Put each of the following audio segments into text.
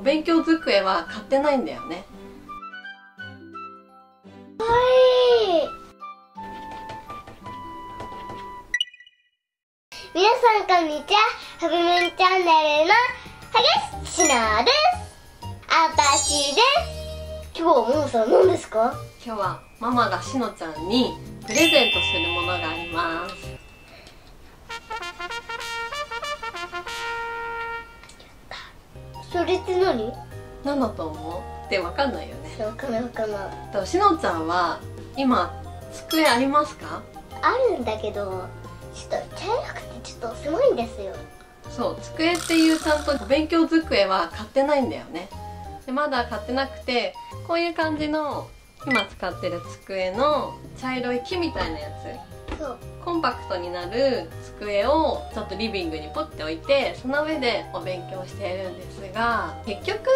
お勉強机は買ってないんだよね。はい。皆さんこんにちは。ハブムンチャンネルのはげしなです。あたしです。今日はももさん何ですか？今日はママがしのちゃんにプレゼントするものがありますそれって何？何だと思う？ってわかんないよね。わかんないわかんない。でもしのちゃんは今机ありますか？あるんだけどちょっと茶色くてちょっと狭いんですよ。そう机っていうちゃんとお勉強机は買ってないんだよね。でまだ買ってなくてこういう感じの今使ってる机の茶色い木みたいなやつコンパクトになる机をちょっとリビングにポッて置いてその上でお勉強しているんですが結局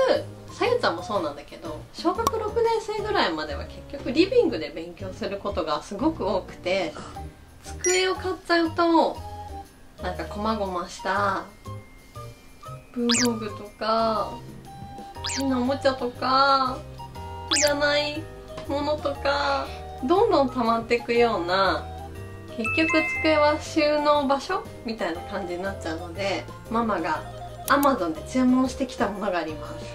さゆちゃんもそうなんだけど小学6年生ぐらいまでは結局リビングで勉強することがすごく多くて机を買っちゃうとなんかこまごました文房具とか変なおもちゃとかいらないものとかどんどん溜まっていくような結局机は収納場所みたいな感じになっちゃうのでママが Amazon で注文してきたものがあります。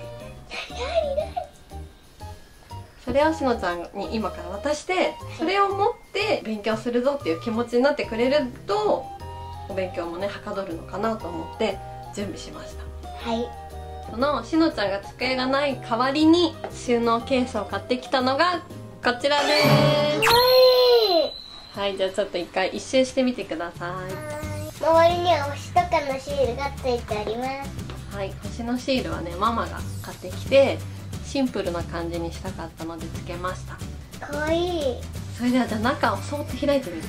それをしのちゃんに今から渡してそれを持って勉強するぞっていう気持ちになってくれるとお勉強もねはかどるのかなと思って準備しました。はい。そのしのちゃんが机がない代わりに収納ケースを買ってきたのがこちらです。はいはいじゃあちょっと一回一周してみてくださ周りには星とかのシールがついてあります。いはい星のシールはねママが買ってきてシンプルな感じにしたかったのでつけました。かわいい。それではじゃあ中をそーっと開いてみて。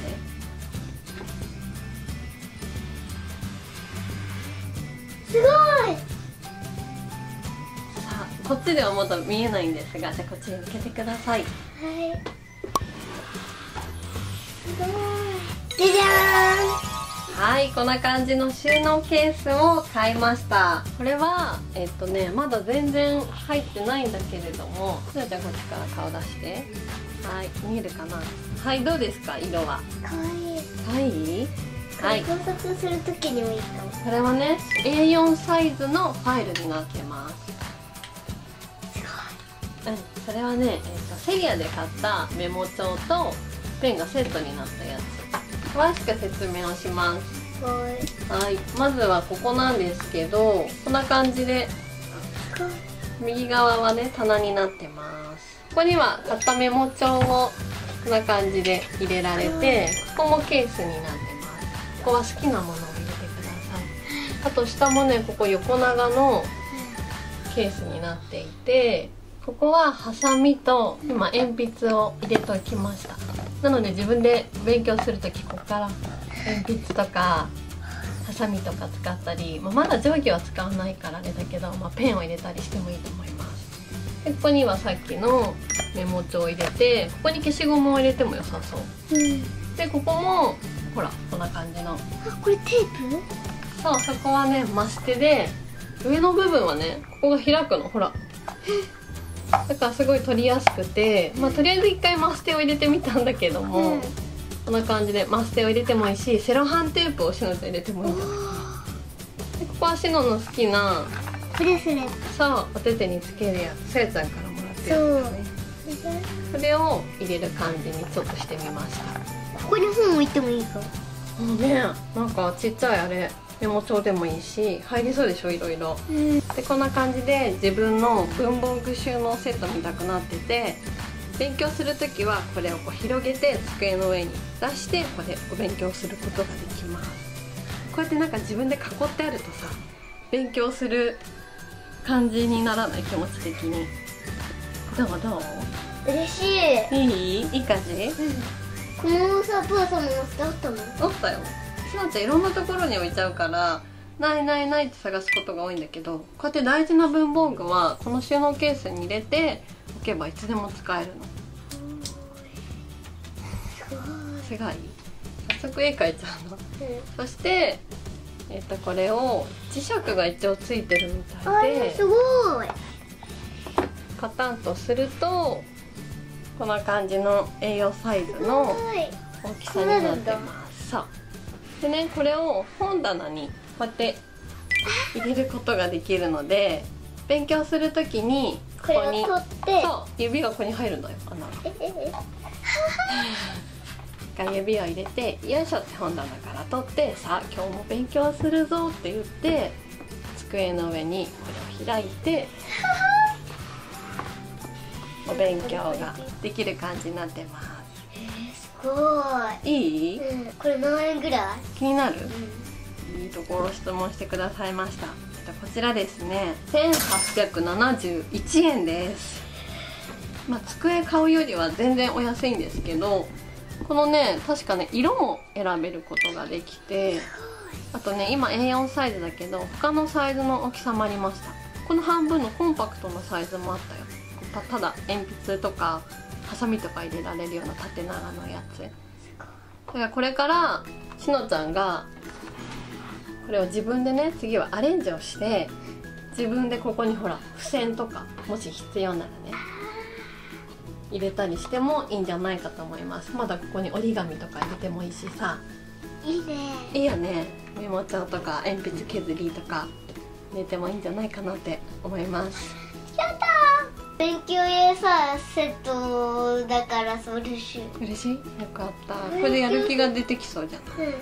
すごい。さあこっちではまだ見えないんですがじゃあこっちに向けてください。はいすごいじゃじゃはいこんな感じの収納ケースを買いました。これはえっとねまだ全然入ってないんだけれどもじゃあじゃあこっちから顔出して。はい見えるかな？はいどうですか色は？ーんかわいい。はい。はい観察するときにもいいかも。これはね A4 サイズのファイルになってます。うん、それはね、えー、とセリアで買ったメモ帳とペンがセットになったやつ。詳しく説明をします。はい。まずはここなんですけどこんな感じで右側はね棚になってます。ここには買ったメモ帳をこんな感じで入れられてここもケースになってます。ここは好きなものを入れてください。あと下もねここ横長のケースになっていてここはハサミと今鉛筆を入れておきましたなので自分で勉強する時ここから鉛筆とかハサミとか使ったり、まあ、まだ定規は使わないからあれだけど、まあ、ペンを入れたりしてもいいと思います。でここにはさっきのメモ帳を入れてここに消しゴムを入れても良さそう。うん。でここもほらこんな感じの。あこれテープ？そうそこはねマステで上の部分はねここが開くの。ほらだからすごい取りやすくてまあとりあえず一回マステを入れてみたんだけども、うん。こんな感じでマステを入れてもいいしセロハンテープをしのと入れてもいいでここはしのの好きなブレスレッそうお手手につけるやつさやちゃんからもらってるやそれを入れる感じにちょっとしてみました。ここに本置いてもいいか。もうねなんかちっちゃいあれメモ帳でもいいし入りそうでしょいろいろ。うん。でこんな感じで自分の文房具収納セット見たくなってて勉強する時はこれをこう広げて机の上に出してこれお勉強することができます。こうやってなんか自分で囲ってあるとさ勉強する感じにならない気持ち的に。どう？どう？嬉しい。いい？いい感じ？このさパーさんも持ってあったの？あったよしのちゃんいろんなところに置いちゃうからないないないって探すことが多いんだけどこうやって大事な文房具はこの収納ケースに入れておけばいつでも使えるの。すごい。早速絵描いちゃうの。そしてえっ、とこれを磁石が一応ついてるみたいあですごい。カタンとするとこんな感じの栄養サイズのはい。大きさになってます。そうでねこれを本棚にこうやって入れることができるので勉強するときにここに取って。そう指がここに入るんだよ穴 が。指を入れて「よいしょ」って本棚から取って「さあ今日も勉強するぞ」って言って机の上にこれを開いて お勉強ができる感じになってますすごい。いい、うん、これ何円ぐらい、気になる？うん。いいところ質問してくださいました。えっとこちらですね。1871円です。まあ机買うよりは全然お安いんですけどこのね確かね色も選べることができてあとね今 A4 サイズだけど他のサイズの大きさもありました。この半分のコンパクトなサイズもあったよ。たただ鉛筆とかハサミとか入れられるような縦長のやつ。だからこれからしのちゃんがこれを自分でね次はアレンジをして自分でここにほら付箋とかもし必要ならね入れたりしてもいいんじゃないかと思います。まだここに折り紙とか入れてもいいしさ。いいね。いいよね。メモ帳とか鉛筆削りとか入れてもいいんじゃないかなって思います。やったー勉強用さセットだからそう嬉しい。嬉しい？よかった。これでやる気が出てきそうじゃない？うん。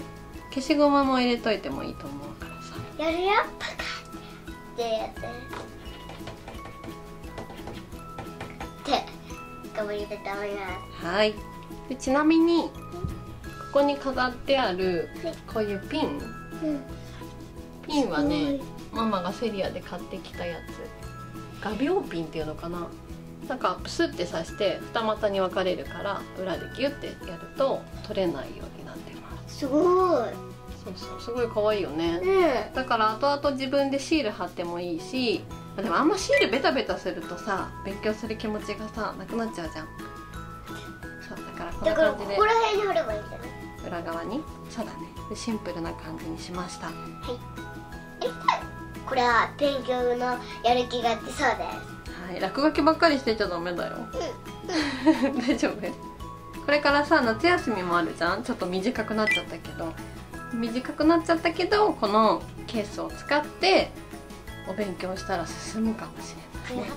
消しゴムも入れといてもいいと思うからさ。やるよ。パカ。ッってやって。って頑張りたいと思いまはい。でちなみにここに飾ってあるはい。こういうピン。すうん。ピンはねすママがセリアで買ってきたやつ画鋲ピンっていうのかな？なんかプスって刺して二股に分かれるから裏でギュッてやると取れないようになってます。すごい。そうそうすごい可愛いよね。うんだから後々自分でシール貼ってもいいしまあでもあんまシールベタベタするとさ勉強する気持ちがさなくなっちゃうじゃん。そうだからこんな感じで。ここら辺に貼ればいいんじゃない？裏側に？そうだね。でシンプルな感じにしましたこれは勉強のやる気が出そうです。はい落書きばっかりしてちゃダメだよ。大丈夫。これからさ夏休みもあるじゃん。ちょっと短くなっちゃったけど。短くなっちゃったけどこのケースを使ってお勉強したら進むかもしれないね。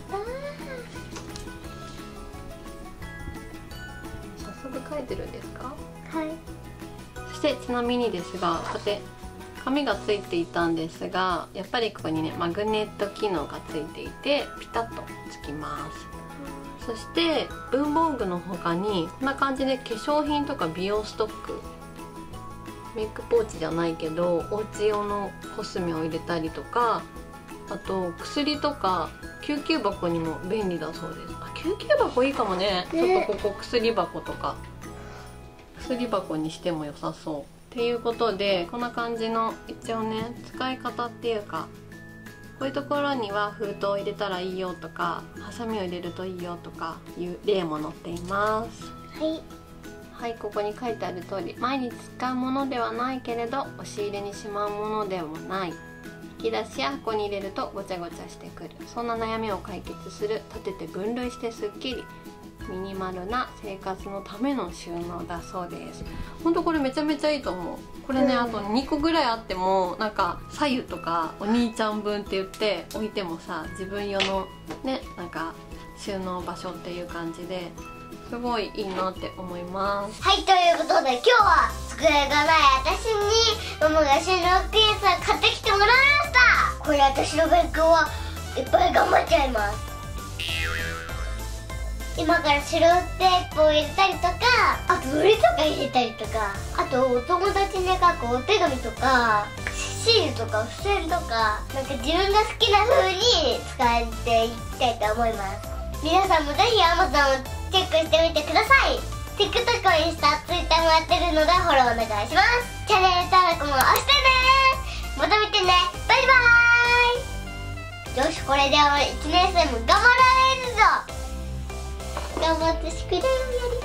早速書いてるんですか？はい。そしてちなみにですがこうやって紙がついていたんですがやっぱりここにねマグネット機能がついていてピタッとつきます。そして文房具の他にこんな感じで化粧品とか美容ストックメイクポーチじゃないけどお家用のコスメを入れたりとかあと薬とか救急箱にも便利だそうです。あ救急箱いいかもね。ちょっとここ薬箱とか薬箱にしても良さそうっていうことでこんな感じの一応ね使い方っていうかこういうところには封筒を入れたらいいよとかハサミを入れるといいよとかいう例も載っています。はい。はいここに書いてある通り毎日使うものではないけれど押し入れにしまうものでもない。引き出しや箱に入れるとごちゃごちゃしてくる。そんな悩みを解決する立てて分類してすっきりミニマルな生活のための収納だそうです。ほんとこれめちゃめちゃいいと思う。これね、うん。あと2個ぐらいあってもなんか左右とかお兄ちゃん分って言って置いてもさ自分用のねなんか収納場所っていう感じですごいいいなって思います。はいということで今日は机がない私にママが収納ケースを買ってきてもらいました。これ私の勉強はいっぱい頑張っちゃいます今から白テープを入れたりとかあと糊とか入れたりとかあとお友達に書くお手紙とかシールとか付箋とかなんか自分が好きな風に使っていきたいと思います。皆さんもぜひ Amazon をチェックしてみてください。TikTok、インスタ、Twitter もやってるのでフォローお願いします。チャンネル登録も押してね。また見てね。バイバーイ。よしこれで1年生も頑張られるぞ。頑張って宿題をやり。